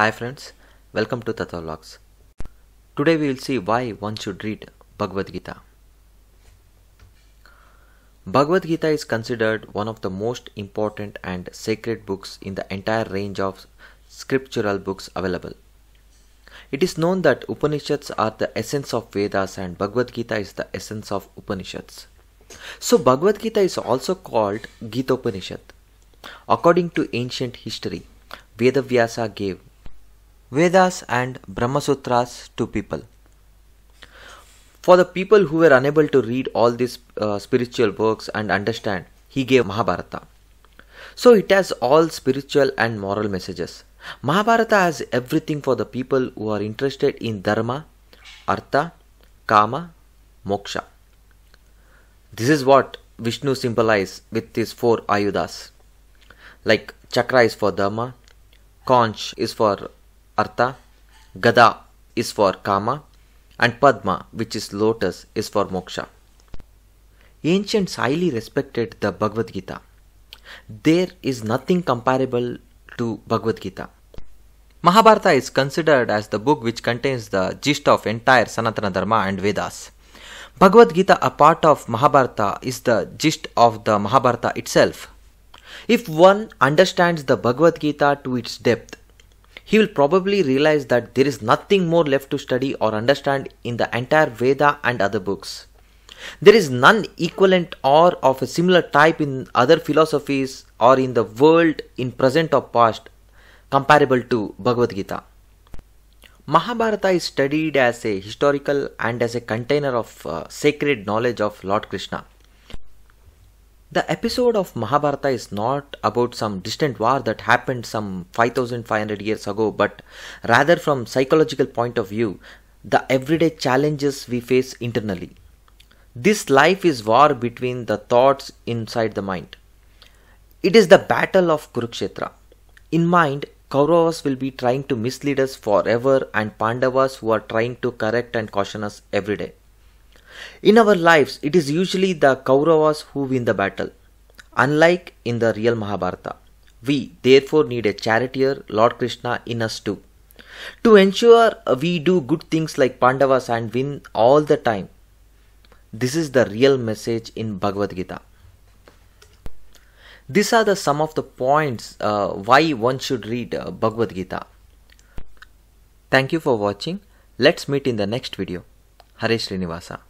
Hi friends, welcome to Tatva. Today we will see why one should read Bhagavad Gita. Bhagavad Gita is considered one of the most important and sacred books in the entire range of scriptural books available. It is known that Upanishads are the essence of Vedas and Bhagavad Gita is the essence of Upanishads. So Bhagavad Gita is also called Gita Upanishad. According to ancient history, Vedavyasa gave Vedas and Brahmasutras to people. For the people who were unable to read all these uh, spiritual works and understand, he gave Mahabharata. So it has all spiritual and moral messages. Mahabharata has everything for the people who are interested in Dharma, Artha, Kama, Moksha. This is what Vishnu symbolizes with his four Ayudas. Like Chakra is for Dharma, Conch is for Artha, Gada is for Kama, and Padma, which is lotus, is for moksha. Ancients highly respected the Bhagavad Gita. There is nothing comparable to Bhagavad Gita. Mahabharata is considered as the book which contains the gist of entire Sanatana Dharma and Vedas. Bhagavad Gita, a part of Mahabharata, is the gist of the Mahabharata itself. If one understands the Bhagavad Gita to its depth, he will probably realize that there is nothing more left to study or understand in the entire Veda and other books. There is none equivalent or of a similar type in other philosophies or in the world in present or past comparable to Bhagavad Gita. Mahabharata is studied as a historical and as a container of uh, sacred knowledge of Lord Krishna. The episode of Mahabharata is not about some distant war that happened some 5500 years ago, but rather from psychological point of view, the everyday challenges we face internally. This life is war between the thoughts inside the mind. It is the battle of Kurukshetra. In mind, Kauravas will be trying to mislead us forever and Pandavas who are trying to correct and caution us every day. In our lives, it is usually the Kauravas who win the battle. Unlike in the real Mahabharata, we therefore need a charioteer, Lord Krishna, in us too. To ensure we do good things like Pandavas and win all the time. This is the real message in Bhagavad Gita. These are the some of the points uh, why one should read uh, Bhagavad Gita. Thank you for watching. Let's meet in the next video. Hare Srinivasa.